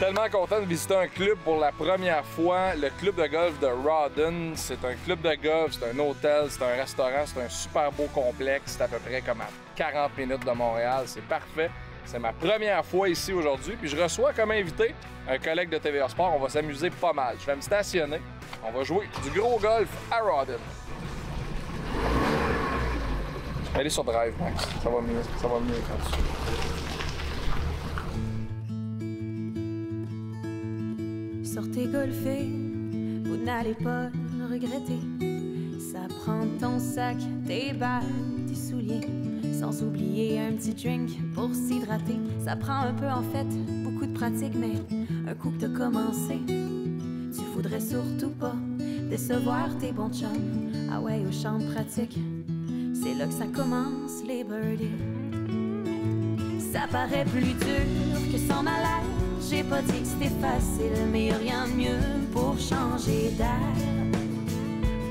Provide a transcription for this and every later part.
Tellement content de visiter un club pour la première fois, le club de golf de Rawdon. C'est un club de golf, c'est un hôtel, c'est un restaurant, c'est un super beau complexe. C'est à peu près comme à 40 minutes de Montréal. C'est parfait. C'est ma première fois ici aujourd'hui. Puis je reçois comme invité un collègue de TVA Sport. On va s'amuser pas mal. Je vais me stationner. On va jouer du gros golf à Rawdon. Allez sur drive, Max. Ça va mieux. Ça va mieux quand tu... Sortez golfer, vous n'allez pas le regretter. Ça prend ton sac, tes balles, tes souliers. Sans oublier un petit drink pour s'hydrater. Ça prend un peu en fait, beaucoup de pratique, mais un coup que t'as commencé, tu voudrais surtout pas décevoir tes bons chums. Ah ouais, au champ pratique, c'est là que ça commence, les birdies. Ça paraît plus dur que s'en aller. J'ai pas dit que c'était facile, mais rien de mieux pour changer d'air.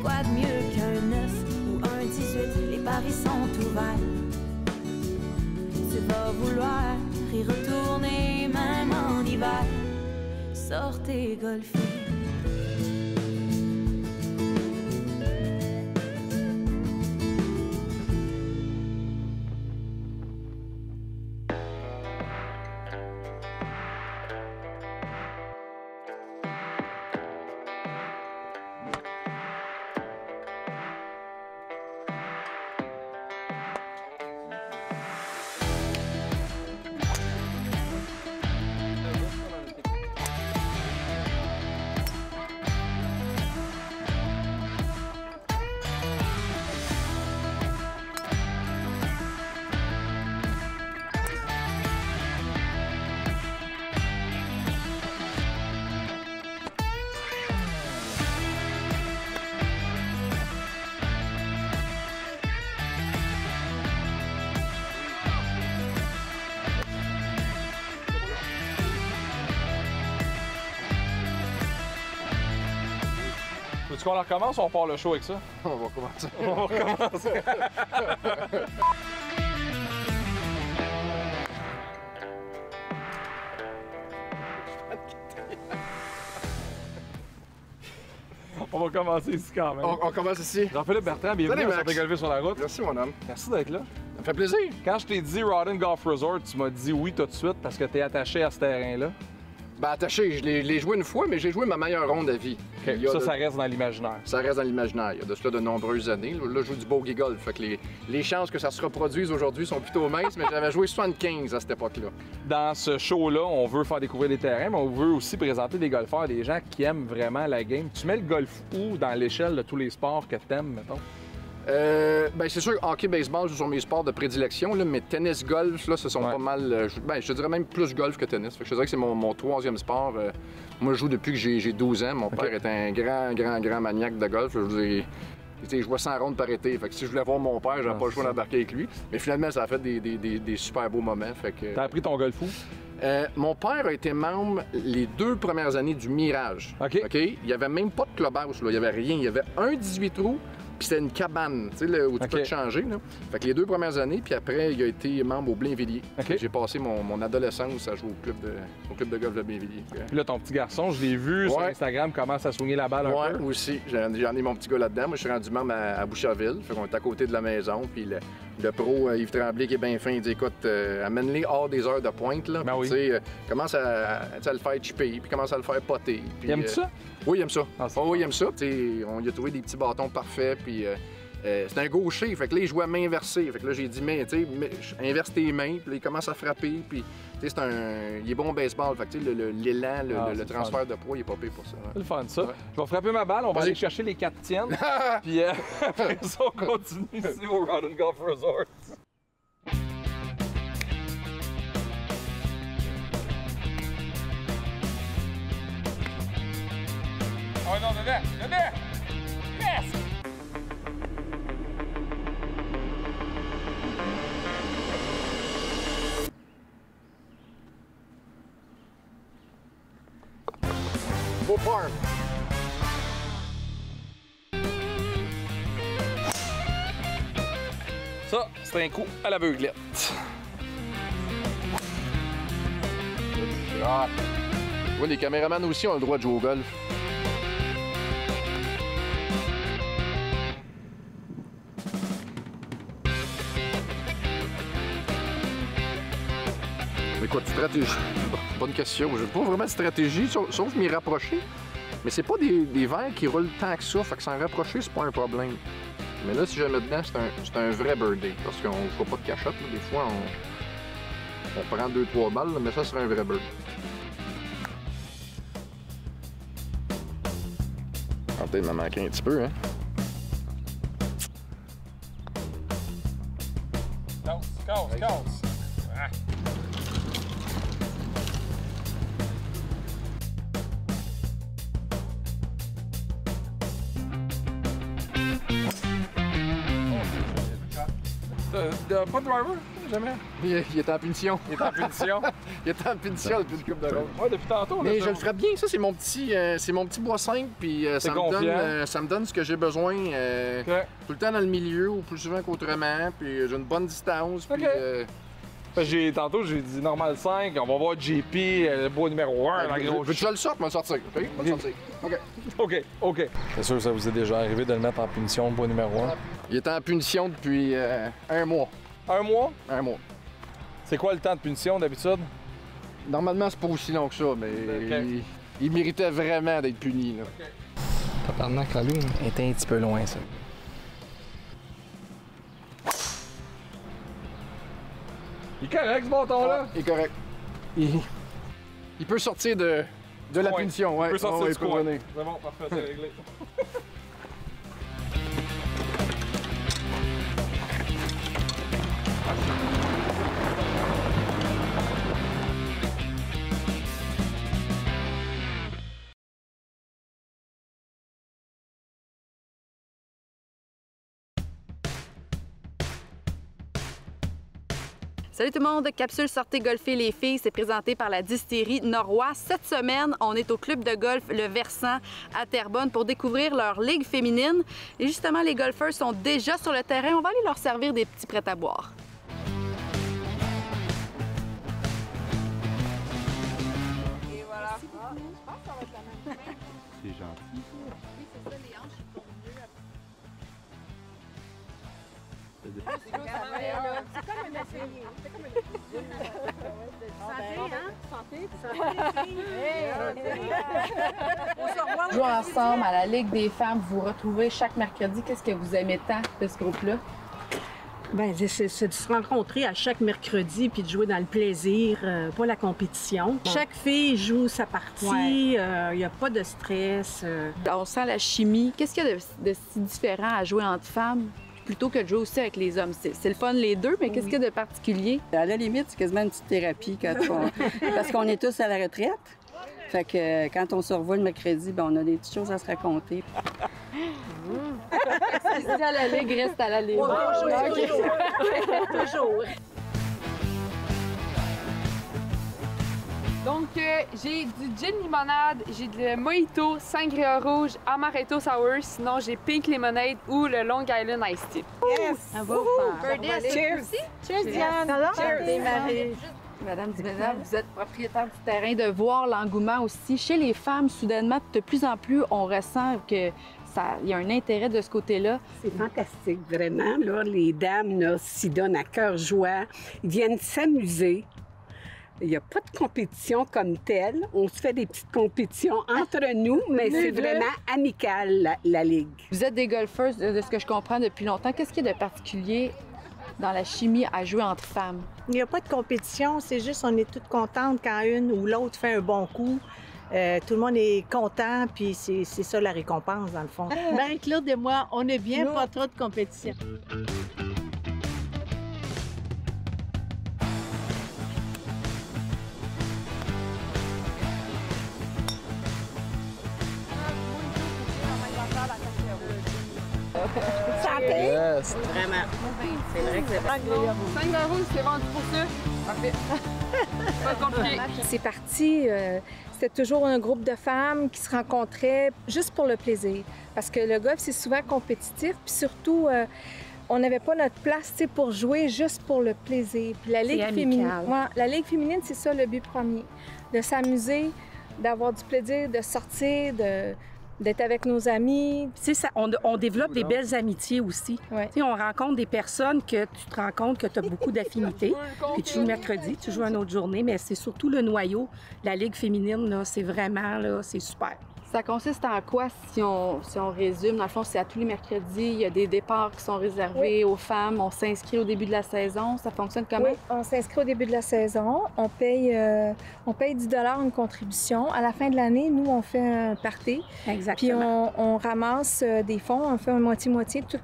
Quoi de mieux qu'un 9 ou un 18, les paris sont ouverts. Tu vas vouloir y retourner même en hiver. Sortez golfer. Veux-tu qu'on recommence ou on part le show avec ça? On va commencer. On va recommencer. On va commencer ici quand même. On, on commence ici. Jean-Philippe Bertrand, bienvenue Salut, à golfer sur la route. Merci, mon homme. Merci d'être là. Ça me fait plaisir. Quand je t'ai dit Rodden Golf Resort, tu m'as dit oui tout de suite parce que t'es attaché à ce terrain-là. Ben, attaché, je l'ai joué une fois, mais j'ai joué ma meilleure ronde à vie. Ça, de- ça reste dans l'imaginaire. ça reste dans l'imaginaire. Il y a de cela de nombreuses années. Là, là, je joue du bogey golf. Fait que les, les chances que ça se reproduise aujourd'hui sont plutôt minces, mais j'avais joué 75 à cette époque-là. Dans ce show-là, on veut faire découvrir des terrains, mais on veut aussi présenter des golfeurs, des gens qui aiment vraiment la game. Tu mets le golf où dans l'échelle de tous les sports que t'aimes, mettons? Euh, ben, c'est sûr, hockey, baseball, ce sont mes sports de prédilection, là, mais tennis, golf, là, ce sont Ouais. pas mal. euh, je, ben, je te dirais même plus golf que tennis. Fait que je dirais que c'est mon, mon troisième sport. Euh, moi, je joue depuis que j'ai j'ai 12 ans. Mon père est un grand, grand, grand maniaque de golf. Je sais, je vois 100 rondes par été. Fait que si je voulais voir mon père, j'aurais Ah, pas le choix d'embarquer avec lui. Mais finalement, ça a fait des, des- des- des super beaux moments. Fait que, T'as appris ton golf où? euh, mon père a été membre les deux premières années du Mirage. OK. Il n'y avait même pas de clubhouse, là. il n'y avait rien. Il y avait un 18 trous, puis c'était une cabane, tu sais, là, où tu peux te changer. Là. Fait que les deux premières années, puis après, il a été membre au Blainvilliers. J'ai passé mon, mon adolescence à jouer au club de, au club de golf de Blainvilliers. Puis là, ton petit garçon, je l'ai vu sur. Instagram, commence à soigner la balle un Ouais, peu. aussi. J'en ai mon petit gars là-dedans. Moi, je suis rendu membre à, à Boucherville. Fait qu'on est à côté de la maison. Puis le, le pro, euh, Yves Tremblay, qui est bien fin, il dit écoute, euh, amène-les hors des heures de pointe. Là, Ben Puis, oui. tu sais, euh, commence à, le faire chipper, puis commence à le faire poter. Puis, Aimes-tu euh, ça? Oui, il aime ça. Ah, Oh, oui, il aime ça. Tu sais, on lui a trouvé des petits bâtons parfaits. Puis. euh, euh, c'est un gaucher, fait que là, il jouait à main inversée. Fait que là, j'ai dit, mais, tu sais, inverse tes mains, puis là, il commence à frapper, puis, tu sais, c'est un. Il est bon au baseball, fait que, tu sais, le- le- l'élan, le, Ah, le- c'est le transfert de poids, il est pas payé pour ça. hein. C'est le fun, ça. Ouais. Je vais frapper ma balle, on va aller chercher les quatre tiennes. Puis euh, après ça, on continue ici au Rodden Golf Resort. Ouais, non, dedans! Dedans! Yes! Beau farm. Ça, c'est un coup à l'aveuglette. Ah, Ouais, les caméramans aussi ont le droit de jouer au golf. Mais quoi de stratégie? Bonne question. J'ai pas vraiment de stratégie, sauf, sauf m'y rapprocher. Mais c'est pas des, des verres qui roulent tant que ça, fait que s'en rapprocher, c'est pas un problème. Mais là, si je mets dedans, c'est un, vrai birdie. Parce qu'on ne pas de cachette. là. Des fois, on, on prend deux, trois balles, là, mais ça serait un vrai birdie. Ah, peut-être m'en manquer un petit peu, hein? Casse, casse, casse. Pas de driver? Jamais. Il, il est en punition. Il est en punition. Il est en punition depuis le coupe de ronde. Ouais, depuis tantôt. Mais je le ferais bien, ça c'est mon petit euh, c'est mon petit bois 5 puis euh, ça, me donne, euh, ça me donne ce que j'ai besoin euh, tout le temps dans le milieu ou plus souvent qu'autrement puis j'ai une bonne distance puis euh, j'ai- tantôt, j'ai dit normal 5, on va voir JP, le bois numéro 1, la veux- grosse je le sorte, moi le sortir, OK? Sortir. OK. OK, OK. C'est sûr que ça vous est déjà arrivé de le mettre en punition, le bois numéro 1. Il est en punition depuis euh, un mois. Un mois? Un mois. C'est quoi le temps de punition d'habitude? Normalement, c'est pas aussi long que ça, mais Ok. il, il méritait vraiment d'être puni. Là. Tabarnak, la lune. était un petit peu loin, ça. Il est correct ce bâton-là? Il est correct. Il, il peut sortir de, de la punition. Ouais. Il peut sortir Ouais, du il. C'est bon, parfait, c'est réglé. Salut tout le monde, Capsule Sortez Golfer les filles, c'est présenté par la distillerie Norois. Cette semaine, on est au club de golf Le Versant à Terrebonne pour découvrir leur ligue féminine. Et justement, les golfeurs sont déjà sur le terrain. On va aller leur servir des petits prêts à boire. Et voilà. C'est gentil. Jouer ensemble à la Ligue des femmes, vous vous retrouvez chaque mercredi. Qu'est-ce que vous aimez tant de ce groupe-là? Ben, c'est- c'est c'est de se rencontrer à chaque mercredi puis de jouer dans le plaisir, euh, pas la compétition. Chaque fille joue sa partie, il n'y a pas de stress. euh. On sent la chimie. Qu'est-ce qu'il y a de, de si différent à jouer entre femmes? Plutôt que de jouer aussi avec les hommes? C'est le fun les deux, mais qu'est-ce qu'il y a de particulier? À la limite, c'est quasiment une petite thérapie quand on- parce qu'on est tous à la retraite. Fait que euh, quand on se revoit le mercredi, ben, on a des petites choses à se raconter. Si à la ligue, reste à la ligue. Toujours. Donc, euh, j'ai du gin limonade, j'ai de mojito, sangria rouge, amaretto sour, sinon j'ai pink lemonade ou le Long Island Iced Tea. Cheers! Cheers, Diane! Cheers, Marie! Madame Dubézard, vous êtes propriétaire du terrain, de voir l'engouement aussi. Chez les femmes, soudainement, de plus en plus, on ressent que ça, il y a un intérêt de ce côté-là. C'est fantastique, vraiment. Là, les dames s'y donnent à cœur joie. Ils viennent s'amuser. Il n'y a pas de compétition comme telle. On se fait des petites compétitions entre nous, mais c'est vraiment amical, la, la Ligue. Vous êtes des golfeuses, de ce que je comprends depuis longtemps. Qu'est-ce qu'il y a de particulier dans la chimie à jouer entre femmes? Il n'y a pas de compétition, c'est juste on est toutes contentes quand une ou l'autre fait un bon coup. Euh, tout le monde est content, puis c'est ça la récompense, dans le fond. Ben, Claude et moi, on est bien, pas trop de compétition. Yes. Vraiment. C'est vrai que c'est Sangria rouge, c'est vendu pour ça. Parfait. Pas compliqué. C'est parti, euh, c'était toujours un groupe de femmes qui se rencontraient juste pour le plaisir. Parce que le golf, c'est souvent compétitif, puis surtout, euh, on n'avait pas notre place pour jouer juste pour le plaisir. Puis la Ligue féminine, ouais, la Ligue féminine, c'est ça le but premier, de s'amuser, d'avoir du plaisir, de sortir, de d'être avec nos amis. Tu sais, ça- on, on développe des belles amitiés aussi. Tu sais, on rencontre des personnes que tu te rends compte que tu as beaucoup d'affinités. Puis tu joues mercredi, tu joues une autre journée, mais c'est surtout le noyau. La Ligue féminine, c'est vraiment, là, c'est super. Ça consiste en quoi si on, si on résume? Dans le fond, c'est à tous les mercredis, il y a des départs qui sont réservés aux femmes, on s'inscrit au début de la saison. Ça fonctionne comment? Oui, on s'inscrit au début de la saison. On paye, euh, on paye 10 une contribution. À la fin de l'année, nous, on fait un party. Puis Exactement. on, on ramasse euh, des fonds. On fait un moitié-moitié tout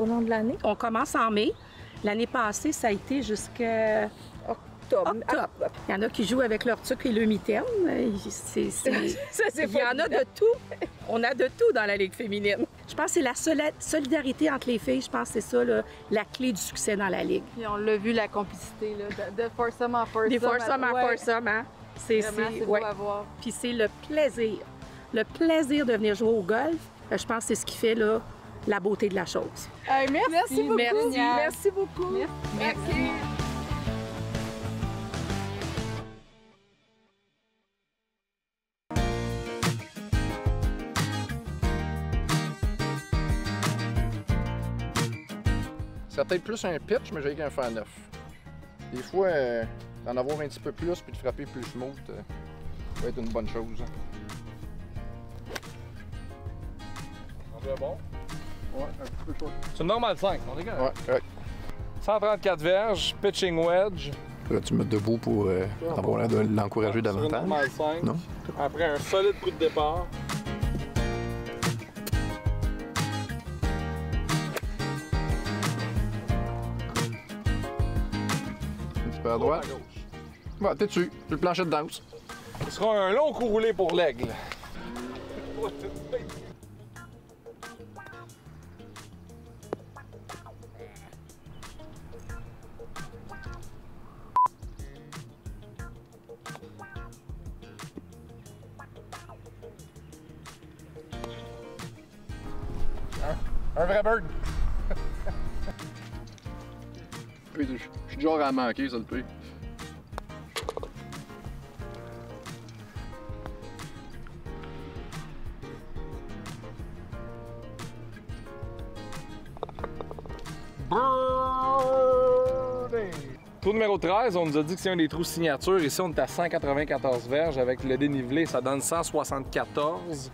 au long de l'année. On commence en mai. L'année passée, ça a été jusqu'à octobre. octobre. Il y en a qui jouent avec leur tuc et le mitaine. C'est, Il y en a de tout. On a de tout dans la Ligue féminine. Je pense que c'est la solidarité entre les filles. Je pense que c'est ça, là, la clé du succès dans la Ligue. Puis on l'a vu, la complicité, là, de, de foursome en foursome. Des foursome en foursome, hein? C'est, c'est- ouais. à voir. Puis c'est le plaisir. Le plaisir de venir jouer au golf, euh, je pense que c'est ce qui fait là, la beauté de la chose. Merci, Merci beaucoup. Merci. Merci beaucoup. Merci. C'est peut-être plus un pitch, mais j'ai qu'un faire neuf. Des fois, euh, d'en avoir un petit peu plus puis de frapper plus smooth, euh, ça va être une bonne chose. C'est bon? Ouais, un petit peu chaud. C'est une normale 5, on est correct. Ouais, correct. 134 verges, pitching wedge. tu me mettre debout pour euh, avoir l'air de l'encourager Sur une normale 5. Non? Après un solide coup de départ. À droite. Ouais, t'es dessus. Le plancher de danse. Ce sera un long coup roulé pour l'aigle. Un vrai bird. Je suis genre à manquer, ça le pire. Trou numéro 13, on nous a dit que c'est un des trous signature. Ici, on est à 194 verges. Avec le dénivelé, ça donne 174.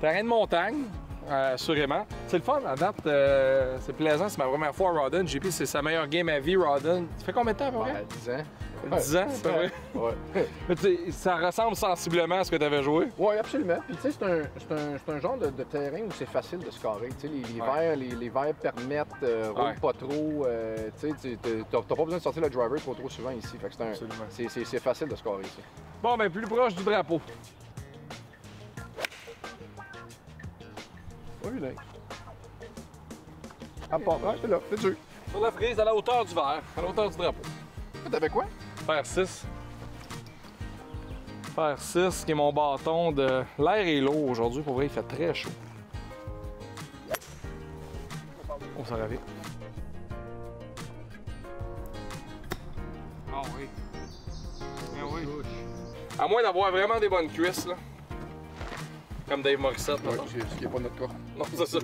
Terrain de montagne, euh, assurément. C'est le fun, à date, euh, c'est plaisant. C'est ma première fois à Rodden. JP, c'est sa meilleure game à vie, Rodden. Ça fait combien de temps, à peu près? Ouais, 10 ans. 10 ans, c'est vrai? Ouais. Mais tu ça ressemble sensiblement à ce que tu avais joué. Oui, absolument. Puis tu sais, c'est un, un, un genre de, de terrain où c'est facile de scorer. Tu sais, les, les Ouais. verres, les, permettent, euh, roule Ouais. pas trop. euh, tu sais, t'as pas besoin de sortir le driver trop trop souvent ici. Fait que c'est facile de scorer ici. Bon, ben, plus proche du drapeau. Oui, là. À part, ouais, c'est là, c'est dessus. Sur la frise, à la hauteur du verre, à la hauteur du drapeau. T'avais quoi? Faire 6. Faire 6, qui est mon bâton de. L'air est lourd aujourd'hui, pour vrai, il fait très chaud. Ça va vite. Ah oui. Ben oui. À moins d'avoir vraiment des bonnes cuisses, là. Comme Dave Morissette, Ouais, ce qui n'est pas notre cas. Non, c'est ça.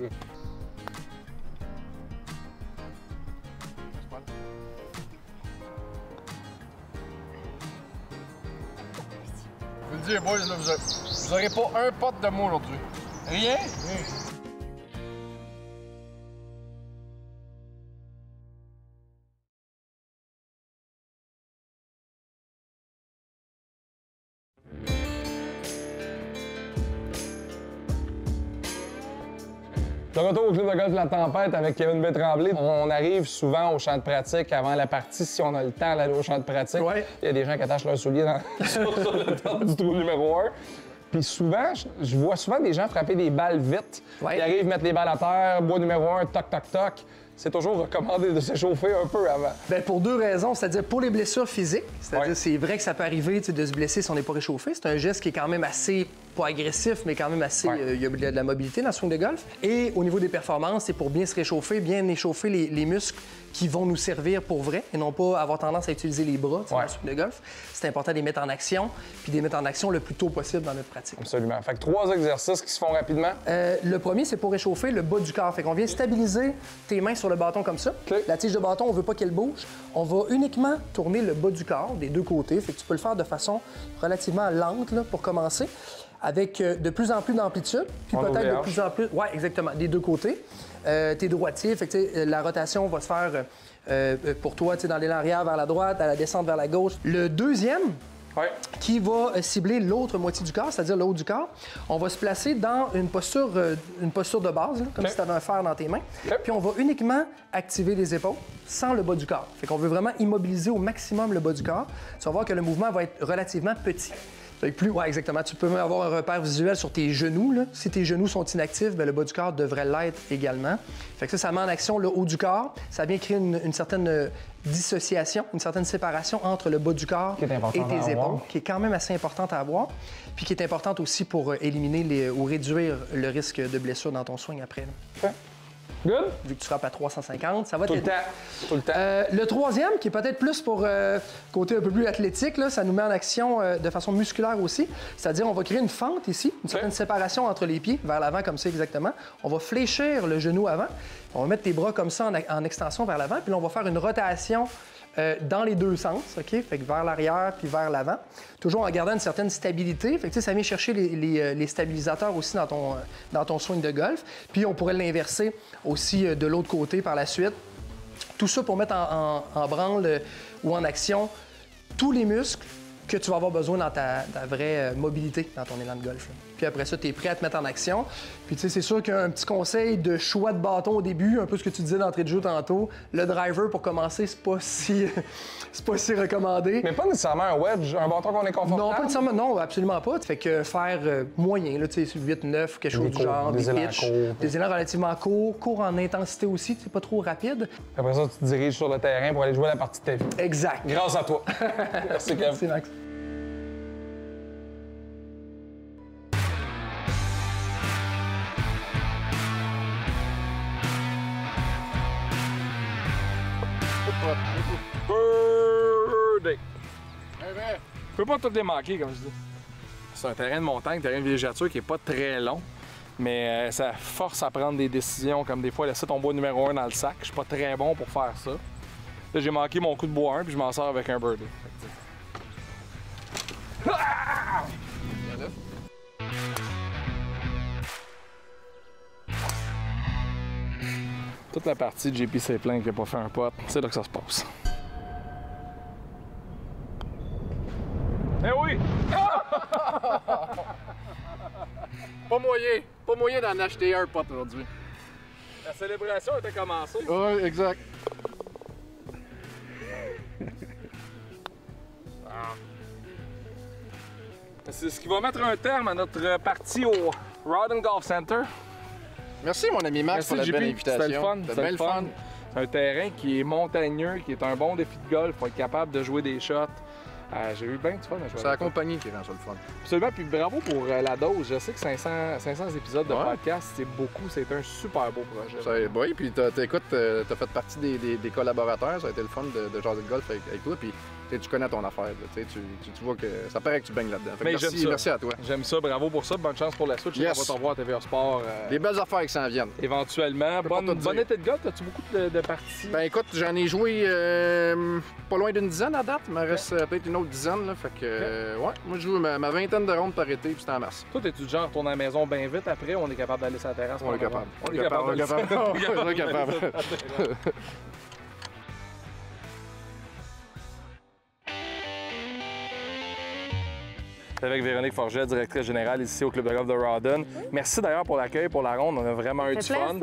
Boys, là, vous, a- vous aurez pas un pote de moi aujourd'hui. Rien? Au club de golf La Tempête avec Kevin B. Tremblay. On arrive souvent au champ de pratique avant la partie, si on a le temps d'aller au champ de pratique. Il y a des gens qui attachent leurs souliers dans... sur, sur le du trou numéro 1. Puis souvent, je, je vois souvent des gens frapper des balles vite. Ils arrivent, mettent les balles à terre, bois numéro 1, toc, toc, toc. c'est toujours recommandé de s'échauffer un peu avant. Bien, pour deux raisons. C'est-à-dire pour les blessures physiques, c'est-à-dire c'est vrai que ça peut arriver de se blesser si on n'est pas réchauffé. C'est un geste qui est quand même assez, pas agressif, mais quand même assez. euh, Il y a de la mobilité dans le swing de golf. Et au niveau des performances, c'est pour bien se réchauffer, bien échauffer les, les muscles qui vont nous servir pour vrai et non pas avoir tendance à utiliser les bras dans le swing de golf. C'est important de les mettre en action, puis de les mettre en action le plus tôt possible dans notre pratique. Absolument. Fait que trois exercices qui se font rapidement. Euh, le premier, c'est pour réchauffer le bas du corps. Fait qu'on vient stabiliser tes mains sur le bâton comme ça. La tige de bâton, on veut pas qu'elle bouge. On va uniquement tourner le bas du corps des deux côtés. Fait que tu peux le faire de façon relativement lente là, pour commencer, avec euh, de plus en plus d'amplitude, puis peut-être de plus en plus. Ouais, exactement, des deux côtés. Euh, t'es droitier, fait que euh, la rotation va se faire euh, pour toi, dans l'élan arrière vers la droite, à la descente vers la gauche. Le deuxième, qui va cibler l'autre moitié du corps, c'est-à-dire le haut du corps. On va se placer dans une posture, une posture de base, là, comme si tu avais un fer dans tes mains. Puis on va uniquement activer les épaules sans le bas du corps. Fait qu'on veut vraiment immobiliser au maximum le bas du corps. Tu vas voir que le mouvement va être relativement petit. Fait que plus, ouais, exactement. Tu peux même avoir un repère visuel sur tes genoux. Là. Si tes genoux sont inactifs, ben, le bas du corps devrait l'être également. Fait que ça, ça met en action le haut du corps. Ça vient créer une, une certaine euh, dissociation, une certaine séparation entre le bas du corps et tes épaules, qui est quand même assez importante à avoir, puis qui est importante aussi pour euh, éliminer les, ou réduire le risque de blessure dans ton swing après. là. Good? Vu que tu frappes à 350, ça va Tout le temps. Tout le temps. Euh, le troisième, qui est peut-être plus pour euh, côté un peu plus athlétique, là, ça nous met en action euh, de façon musculaire aussi. C'est-à-dire, on va créer une fente ici, une certaine séparation entre les pieds, vers l'avant comme ça exactement. On va fléchir le genou avant. On va mettre tes bras comme ça en, en extension vers l'avant, puis là, on va faire une rotation euh, dans les deux sens, OK? Fait que vers l'arrière puis vers l'avant. Toujours en gardant une certaine stabilité. Fait que, tu sais, ça vient chercher les, les, les stabilisateurs aussi dans ton, dans ton swing de golf. Puis on pourrait l'inverser aussi euh, de l'autre côté par la suite. Tout ça pour mettre en, branle euh, ou en action tous les muscles que tu vas avoir besoin dans ta, vraie euh, mobilité dans ton élan de golf. Puis après ça, tu es prêt à te mettre en action. Puis tu sais, c'est sûr qu'un petit conseil de choix de bâton au début, un peu ce que tu disais d'entrée de jeu tantôt, le driver pour commencer, c'est pas si c'est pas si recommandé. Mais pas nécessairement un wedge, un bâton qu'on est confortable. Non, pas nécessairement, non, absolument pas. Fait que faire euh, moyen, là, tu sais, 8, 9, quelque chose Des du cours, genre, des des, des élans relativement courts, courts en intensité aussi, c'est pas trop rapide. Après ça, tu te diriges sur le terrain pour aller jouer la partie de ta vie. Exact. Grâce à toi. Merci, Kev. Merci, Max. Peux pas tout les manquer, comme je dis. C'est un terrain de montagne, un terrain de villégiature qui est pas très long, mais euh, ça force à prendre des décisions, comme des fois laisser ton bois numéro 1 dans le sac. Je suis pas très bon pour faire ça. Là, j'ai manqué mon coup de bois 1 puis je m'en sors avec un birdie. Toute la partie de JP s'est plaint qu'il n'a pas fait un pote. C'est là que ça se passe. Eh oui! Pas moyen. Pas moyen d'en acheter un pot aujourd'hui. La célébration était commencée. Oui, exact. C'est ce qui va mettre un terme à notre partie au Rodden Golf Center. Merci, mon ami Max, pour la JP. belle invitation. C'était le fun. C'était le fun. C'est un terrain qui est montagneux, qui est un bon défi de golf. Faut être capable de jouer des shots. Euh, J'ai eu bien du fun à jouer C'est la compagnie qui rend ça le fun. Absolument. Puis bravo pour euh, la dose. Je sais que 500, 500 épisodes de Ouais. podcast, c'est beaucoup. C'est un super beau projet. Ça, oui, puis écoute, euh, t'as fait partie des, des- des collaborateurs, ça a été le fun de, de jaser de golf avec, avec toi, puis tu connais ton affaire, là, tu, vois que ça paraît que tu baignes là-dedans. Merci, ça. merci à toi. J'aime ça. Bravo pour ça. Bonne chance pour la suite. Yes. qu'on va te revoir à TVA Sport. euh, Des belles affaires qui s'en viennent. Éventuellement. Bonne, bonne été de golf. As-tu beaucoup de, de parties? Ben écoute, j'en ai joué euh, pas loin d'une dizaine à date, il me reste euh, peut-être une autre dizaine, là, fait que euh, ouais, moi je joue ma, ma vingtaine de rondes par été, puis c'était en mars. Toi, t'es-tu genre retourner à la maison bien vite après? On est capable d'aller sur la terrasse? On est capable. On est capable. On est capable. On est capable. Avec Véronique Forget, directrice générale ici au Club de golf de Rawdon. Merci d'ailleurs pour l'accueil, pour la ronde. On a vraiment eu du fun.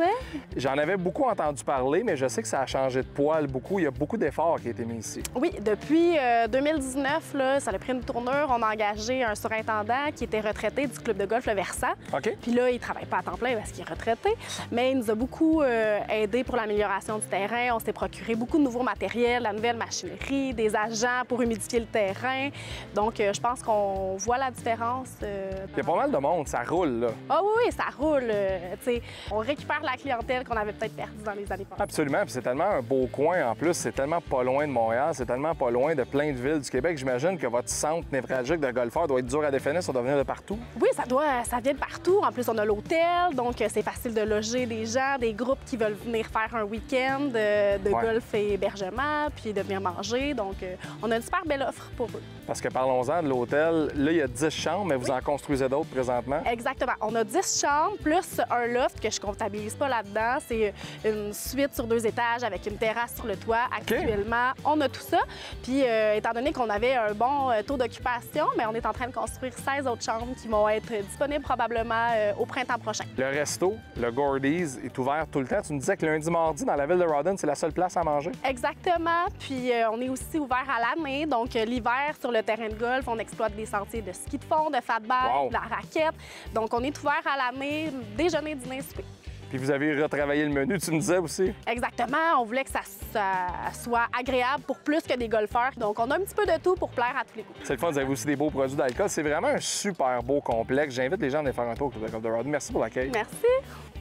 J'en avais beaucoup entendu parler, mais je sais que ça a changé de poil beaucoup. Il y a beaucoup d'efforts qui ont été mis ici. Oui, depuis euh, 2019, là, ça a pris une tournure. On a engagé un surintendant qui était retraité du club de golf Le Versant. OK. Puis là, il travaille pas à temps plein parce qu'il est retraité, mais il nous a beaucoup euh, aidé pour l'amélioration du terrain. On s'est procuré beaucoup de nouveaux matériels, la nouvelle machinerie, des agents pour humidifier le terrain. Donc, euh, je pense qu'on voit la différence. euh, Il y a pas mal de monde, ça roule, là. Ah oui, oui, ça roule. euh, sais. on récupère la clientèle qu'on avait peut-être perdue dans les années passées. Absolument, puis c'est tellement un beau coin en plus, c'est tellement pas loin de Montréal, c'est tellement pas loin de plein de villes du Québec. J'imagine que votre centre névralgique de golfeurs doit être dur à définir, ça doit venir de partout. Oui, ça doit, ça vient de partout. En plus, on a l'hôtel, donc euh, c'est facile de loger des gens, des groupes qui veulent venir faire un week-end de Ouais. golf et hébergement, puis de venir manger. Donc, on a une super belle offre pour eux. Parce que parlons-en de l'hôtel, là, il y a 10 chambres, mais vous en construisez d'autres présentement. Exactement. On a 10 chambres plus un loft que je comptabilise pas là-dedans. C'est une suite sur deux étages avec une terrasse sur le toit. Actuellement, on a tout ça. Puis, euh, étant donné qu'on avait un bon euh, taux d'occupation, mais on est en train de construire 16 autres chambres qui vont être disponibles probablement euh, au printemps prochain. Le resto, le Gordy's, est ouvert tout le temps. Tu me disais que lundi, mardi, dans la ville de Rawdon, c'est la seule place à manger? Exactement. Puis euh, on est aussi ouvert à l'année. Donc l'hiver, sur le terrain de golf, on exploite des sentiers de ski de fond, de fat bike, Wow. de la raquette. Donc on est ouvert à l'année, déjeuner, dîner, souper. Puis vous avez retravaillé le menu, tu me disais aussi? Exactement. On voulait que ça, ça soit agréable pour plus que des golfeurs. Donc on a un petit peu de tout pour plaire à tous les goûts. C'est le fun, vous avez aussi des beaux produits d'alcool. C'est vraiment un super beau complexe. J'invite les gens à aller faire un tour au Club de golf de Rawdon. Merci pour l'accueil. Merci.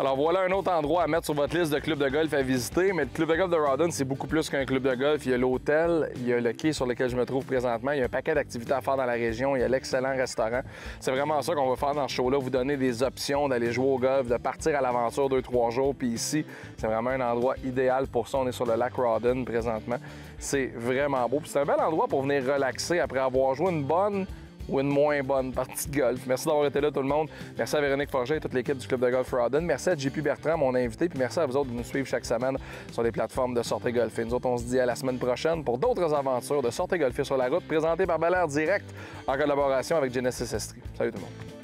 Alors voilà un autre endroit à mettre sur votre liste de clubs de golf à visiter, mais le club de golf de Rawdon, c'est beaucoup plus qu'un club de golf. Il y a l'hôtel, il y a le quai sur lequel je me trouve présentement, il y a un paquet d'activités à faire dans la région, il y a l'excellent restaurant. C'est vraiment ça qu'on va faire dans ce show-là, vous donner des options d'aller jouer au golf, de partir à l'aventure deux, trois jours. Puis ici, c'est vraiment un endroit idéal pour ça. On est sur le lac Rawdon présentement. C'est vraiment beau. Puis c'est un bel endroit pour venir relaxer après avoir joué une bonne ou une moins bonne partie de golf. Merci d'avoir été là, tout le monde. Merci à Véronique Forget et toute l'équipe du Club de golf Rawdon. Merci à JP Bertrand, mon invité, puis merci à vous autres de nous suivre chaque semaine sur les plateformes de Sortez Golf. Et nous autres, on se dit à la semaine prochaine pour d'autres aventures de Sortez Golfer sur la route présentées par Air Direct en collaboration avec Genesis Estrie. Salut tout le monde.